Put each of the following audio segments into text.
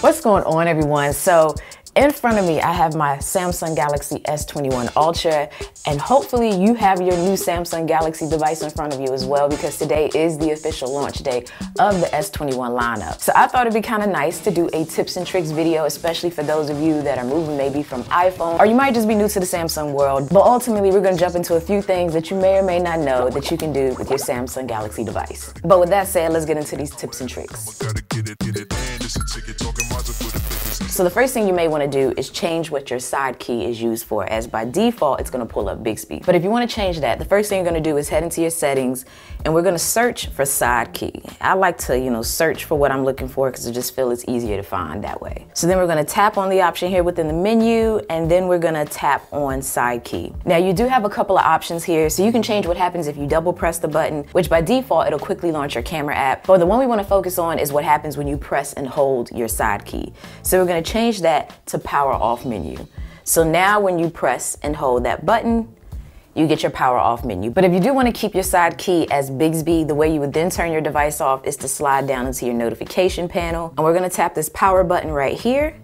What's going on everyone? So in front of me, I have my Samsung Galaxy S21 Ultra, and hopefully you have your new Samsung Galaxy device in front of you as well, because today is the official launch day of the S21 lineup. So I thought it'd be kind of nice to do a tips and tricks video, especially for those of you that are moving maybe from iPhone, or you might just be new to the Samsung world. But ultimately, we're gonna jump into a few things that you may or may not know that you can do with your Samsung Galaxy device. But with that said, let's get into these tips and tricks. So the first thing you may want to do is change what your side key is used for as by default it's going to pull up Bixby. But if you want to change that, the first thing you're going to do is head into your settings and we're to search for side key. I like to, you know, search for what I'm looking for because I just feel it's easier to find that way. So then we're to tap on the option here within the menu and then we're to tap on side key. Now you do have a couple of options here so you can change what happens if you double press the button, which by default it'll quickly launch your camera app. But the one we want to focus on is what happens when you press and hold your side key. So we're to change that to power off menu. So now when you press and hold that button, you get your power off menu. But if you do want to keep your side key as Bixby, the way you would then turn your device off is to slide down into your notification panel. And we're going to tap this power button right here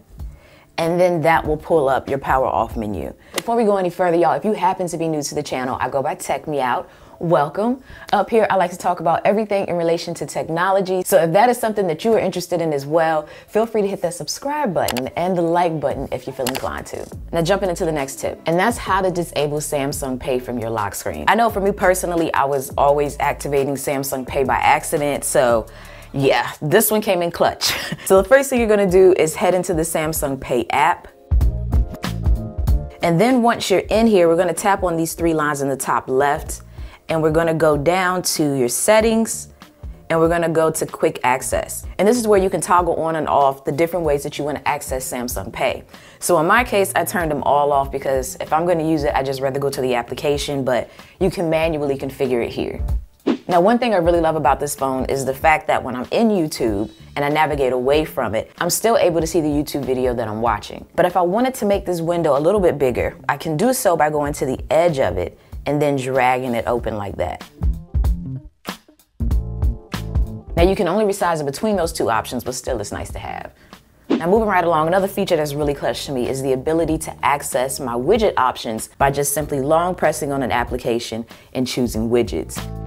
and then that will pull up your power off menu. Before we go any further, y'all, if you happen to be new to the channel, I go by Tech Me Out welcome. Up here, I like to talk about everything in relation to technology. So if that is something that you are interested in as well, feel free to hit that subscribe button and the like button if you feel inclined to. Now jumping into the next tip, and that's how to disable Samsung Pay from your lock screen. I know for me personally, I was always activating Samsung Pay by accident, so yeah, this one came in clutch. so the first thing you're gonna do is head into the Samsung Pay app. And then once you're in here, we're gonna tap on these three lines in the top left and we're gonna go down to your settings and we're gonna go to quick access. And this is where you can toggle on and off the different ways that you wanna access Samsung Pay. So in my case, I turned them all off because if I'm gonna use it, I just rather go to the application, but you can manually configure it here. Now, one thing I really love about this phone is the fact that when I'm in YouTube and I navigate away from it, I'm still able to see the YouTube video that I'm watching. But if I wanted to make this window a little bit bigger, I can do so by going to the edge of it and then dragging it open like that. Now you can only resize it between those two options, but still it's nice to have. Now moving right along, another feature that's really clutch to me is the ability to access my widget options by just simply long pressing on an application and choosing widgets.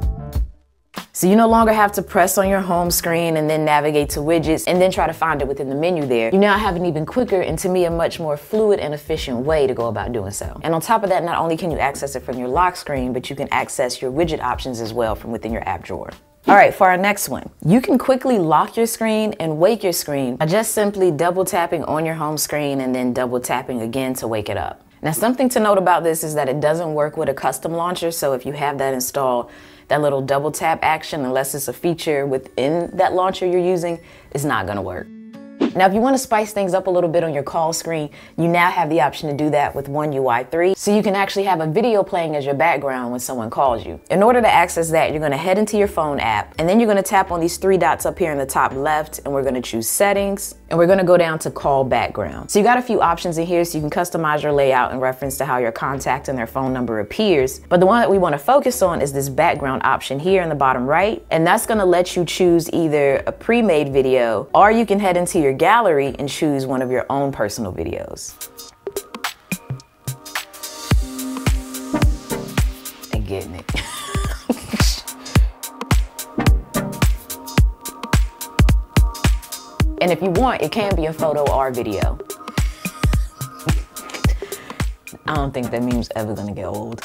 So you no longer have to press on your home screen and then navigate to widgets and then try to find it within the menu there. You now have an even quicker and to me a much more fluid and efficient way to go about doing so. And on top of that, not only can you access it from your lock screen, but you can access your widget options as well from within your app drawer. All right, for our next one, you can quickly lock your screen and wake your screen by just simply double tapping on your home screen and then double tapping again to wake it up. Now, something to note about this is that it doesn't work with a custom launcher, so if you have that installed, that little double tap action, unless it's a feature within that launcher you're using, is not gonna work. Now, if you want to spice things up a little bit on your call screen, you now have the option to do that with One UI 3. So you can actually have a video playing as your background when someone calls you. In order to access that, you're going to head into your phone app, and then you're going to tap on these three dots up here in the top left, and we're going to choose Settings, and we're going to go down to Call Background. So you got a few options in here, so you can customize your layout in reference to how your contact and their phone number appears. But the one that we want to focus on is this background option here in the bottom right, and that's going to let you choose either a pre-made video, or you can head into your gallery and choose one of your own personal videos. And getting it. and if you want, it can be a photo or video. I don't think that meme's ever gonna get old.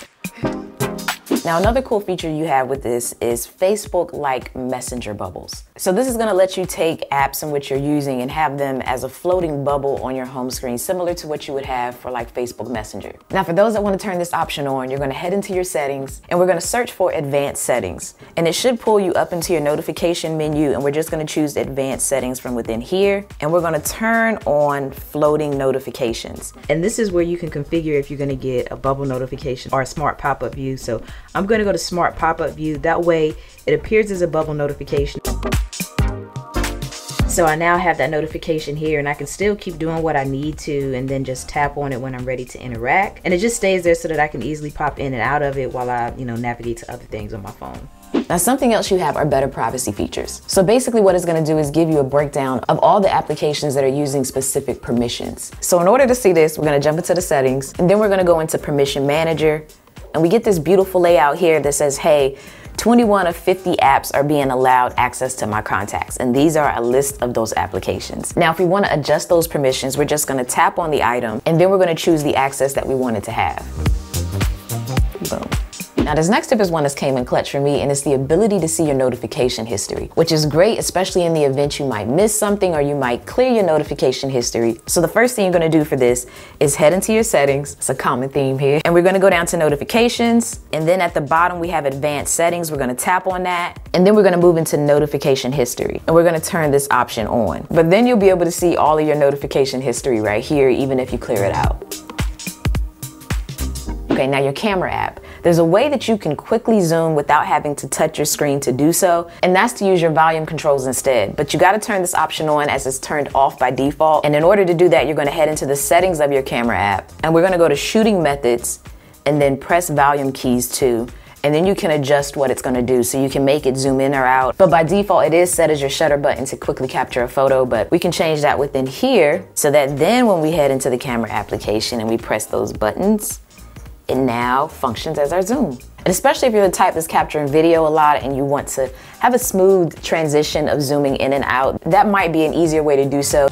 Now another cool feature you have with this is Facebook-like messenger bubbles. So this is gonna let you take apps in which you're using and have them as a floating bubble on your home screen, similar to what you would have for like Facebook Messenger. Now for those that wanna turn this option on, you're gonna head into your settings and we're gonna search for advanced settings. And it should pull you up into your notification menu and we're just gonna choose advanced settings from within here. And we're gonna turn on floating notifications. And this is where you can configure if you're gonna get a bubble notification or a smart pop-up view. So I'm gonna go to smart pop-up view. That way it appears as a bubble notification. So I now have that notification here and I can still keep doing what I need to and then just tap on it when I'm ready to interact. And it just stays there so that I can easily pop in and out of it while I, you know, navigate to other things on my phone. Now something else you have are better privacy features. So basically what it's gonna do is give you a breakdown of all the applications that are using specific permissions. So in order to see this, we're gonna jump into the settings and then we're gonna go into permission manager and we get this beautiful layout here that says, hey, 21 of 50 apps are being allowed access to my contacts, and these are a list of those applications. Now, if we want to adjust those permissions, we're just going to tap on the item, and then we're going to choose the access that we want it to have. Now this next tip is one that's came in clutch for me and it's the ability to see your notification history, which is great, especially in the event you might miss something or you might clear your notification history. So the first thing you're gonna do for this is head into your settings, it's a common theme here, and we're gonna go down to notifications, and then at the bottom we have advanced settings, we're gonna tap on that, and then we're gonna move into notification history, and we're gonna turn this option on. But then you'll be able to see all of your notification history right here, even if you clear it out. Okay, now your camera app. There's a way that you can quickly zoom without having to touch your screen to do so, and that's to use your volume controls instead. But you gotta turn this option on as it's turned off by default. And in order to do that, you're gonna head into the settings of your camera app, and we're gonna go to shooting methods, and then press volume keys too and then you can adjust what it's gonna do. So you can make it zoom in or out. But by default, it is set as your shutter button to quickly capture a photo, but we can change that within here so that then when we head into the camera application and we press those buttons, it now functions as our zoom. And especially if you're the type that's capturing video a lot and you want to have a smooth transition of zooming in and out, that might be an easier way to do so.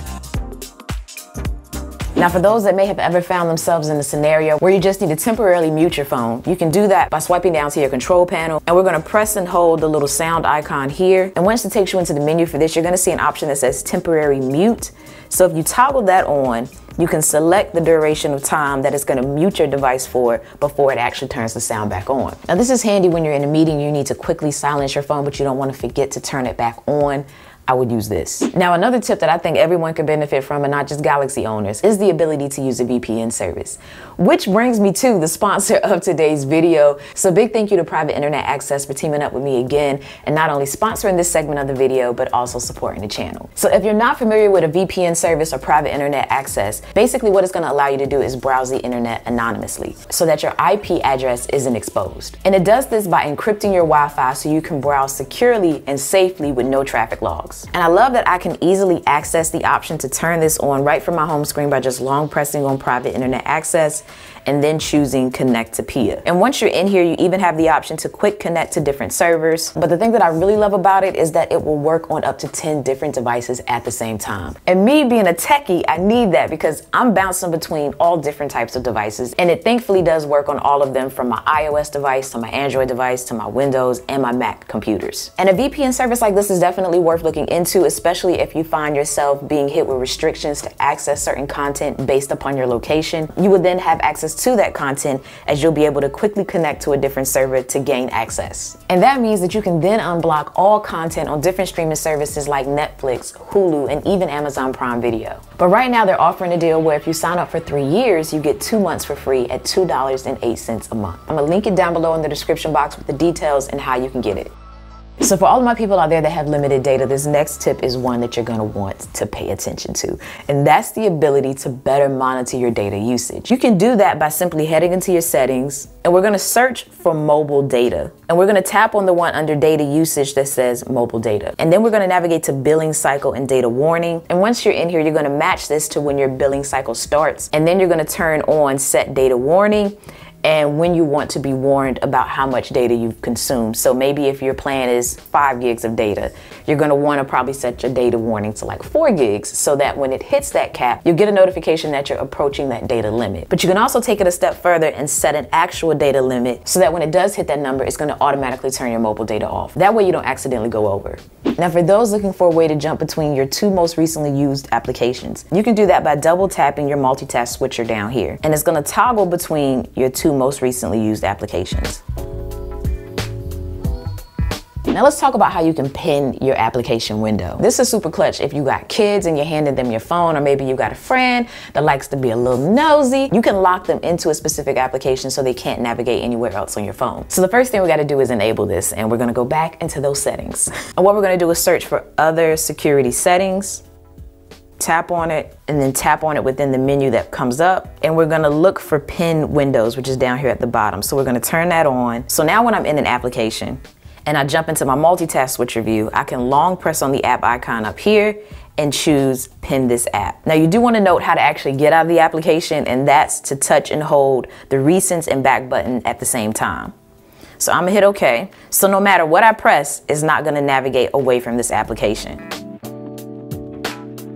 Now, for those that may have ever found themselves in a scenario where you just need to temporarily mute your phone, you can do that by swiping down to your control panel. And we're gonna press and hold the little sound icon here. And once it takes you into the menu for this, you're gonna see an option that says temporary mute. So if you toggle that on, you can select the duration of time that it's gonna mute your device for before it actually turns the sound back on. Now this is handy when you're in a meeting, you need to quickly silence your phone, but you don't wanna forget to turn it back on. I would use this. Now, another tip that I think everyone could benefit from, and not just Galaxy owners, is the ability to use a VPN service. Which brings me to the sponsor of today's video. So big thank you to Private Internet Access for teaming up with me again, and not only sponsoring this segment of the video, but also supporting the channel. So if you're not familiar with a VPN service or private internet access, basically what it's gonna allow you to do is browse the internet anonymously so that your IP address isn't exposed. And it does this by encrypting your Wi-Fi so you can browse securely and safely with no traffic logs. And I love that I can easily access the option to turn this on right from my home screen by just long pressing on private internet access and then choosing connect to PIA. And once you're in here, you even have the option to quick connect to different servers. But the thing that I really love about it is that it will work on up to 10 different devices at the same time. And me being a techie, I need that because I'm bouncing between all different types of devices. And it thankfully does work on all of them from my iOS device to my Android device to my Windows and my Mac computers. And a VPN service like this is definitely worth looking into, especially if you find yourself being hit with restrictions to access certain content based upon your location. You would then have access to that content as you'll be able to quickly connect to a different server to gain access. And that means that you can then unblock all content on different streaming services like Netflix, Hulu, and even Amazon Prime Video. But right now they're offering a deal where if you sign up for three years, you get two months for free at $2.08 a month. I'm gonna link it down below in the description box with the details and how you can get it. So for all of my people out there that have limited data, this next tip is one that you're gonna want to pay attention to. And that's the ability to better monitor your data usage. You can do that by simply heading into your settings and we're gonna search for mobile data. And we're gonna tap on the one under data usage that says mobile data. And then we're gonna navigate to billing cycle and data warning. And once you're in here, you're gonna match this to when your billing cycle starts. And then you're gonna turn on set data warning and when you want to be warned about how much data you've consumed. So maybe if your plan is five gigs of data, you're gonna wanna probably set your data warning to like four gigs so that when it hits that cap, you get a notification that you're approaching that data limit. But you can also take it a step further and set an actual data limit so that when it does hit that number, it's gonna automatically turn your mobile data off. That way you don't accidentally go over. Now for those looking for a way to jump between your two most recently used applications, you can do that by double tapping your multitask switcher down here. And it's gonna toggle between your two most recently used applications. Now let's talk about how you can pin your application window. This is super clutch if you got kids and you're handing them your phone or maybe you got a friend that likes to be a little nosy. You can lock them into a specific application so they can't navigate anywhere else on your phone. So the first thing we gotta do is enable this and we're gonna go back into those settings. And what we're gonna do is search for other security settings tap on it, and then tap on it within the menu that comes up. And we're gonna look for pin windows, which is down here at the bottom. So we're gonna turn that on. So now when I'm in an application, and I jump into my multitask switcher view, I can long press on the app icon up here and choose pin this app. Now you do want to note how to actually get out of the application and that's to touch and hold the recents and back button at the same time. So I'm gonna hit okay. So no matter what I press, it's not gonna navigate away from this application.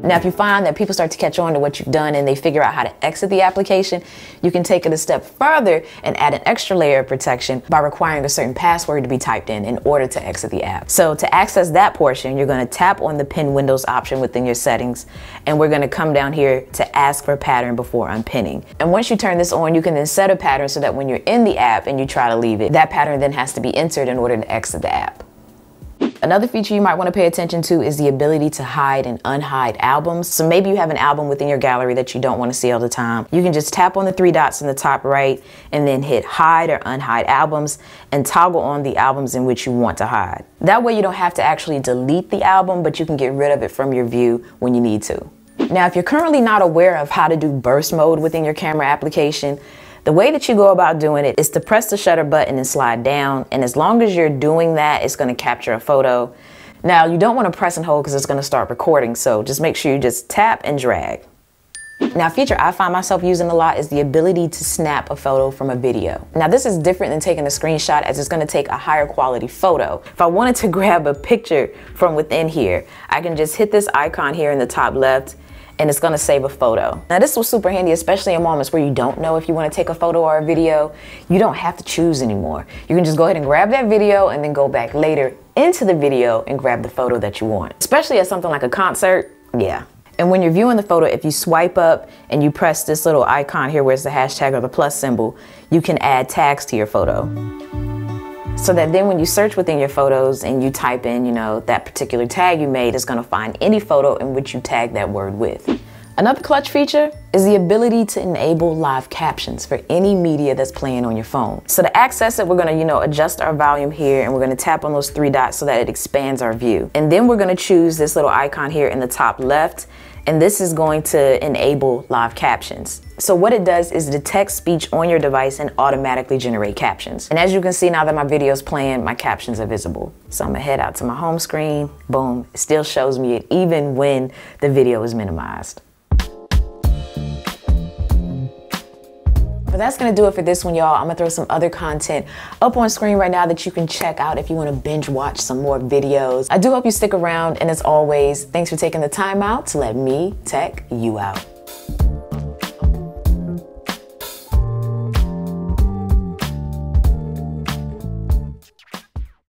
Now, if you find that people start to catch on to what you've done and they figure out how to exit the application, you can take it a step further and add an extra layer of protection by requiring a certain password to be typed in in order to exit the app. So to access that portion, you're gonna tap on the pin windows option within your settings, and we're gonna come down here to ask for a pattern before unpinning. And once you turn this on, you can then set a pattern so that when you're in the app and you try to leave it, that pattern then has to be entered in order to exit the app. Another feature you might want to pay attention to is the ability to hide and unhide albums. So maybe you have an album within your gallery that you don't want to see all the time. You can just tap on the three dots in the top right and then hit hide or unhide albums and toggle on the albums in which you want to hide. That way you don't have to actually delete the album, but you can get rid of it from your view when you need to. Now, if you're currently not aware of how to do burst mode within your camera application, the way that you go about doing it is to press the shutter button and slide down. And as long as you're doing that, it's going to capture a photo. Now, you don't want to press and hold because it's going to start recording. So just make sure you just tap and drag. Now, a feature I find myself using a lot is the ability to snap a photo from a video. Now, this is different than taking a screenshot as it's gonna take a higher quality photo. If I wanted to grab a picture from within here, I can just hit this icon here in the top left and it's gonna save a photo. Now this was super handy, especially in moments where you don't know if you wanna take a photo or a video. You don't have to choose anymore. You can just go ahead and grab that video and then go back later into the video and grab the photo that you want. Especially at something like a concert, yeah. And when you're viewing the photo, if you swipe up and you press this little icon here where it's the hashtag or the plus symbol, you can add tags to your photo so that then when you search within your photos and you type in, you know, that particular tag you made is going to find any photo in which you tag that word with. Another clutch feature is the ability to enable live captions for any media that's playing on your phone. So to access it, we're gonna, you know, adjust our volume here and we're gonna tap on those three dots so that it expands our view. And then we're gonna choose this little icon here in the top left and this is going to enable live captions. So what it does is detect speech on your device and automatically generate captions. And as you can see now that my video is playing, my captions are visible. So I'm gonna head out to my home screen, boom, it still shows me it even when the video is minimized. But that's gonna do it for this one, y'all. I'm gonna throw some other content up on screen right now that you can check out if you wanna binge watch some more videos. I do hope you stick around, and as always, thanks for taking the time out to let me tech you out.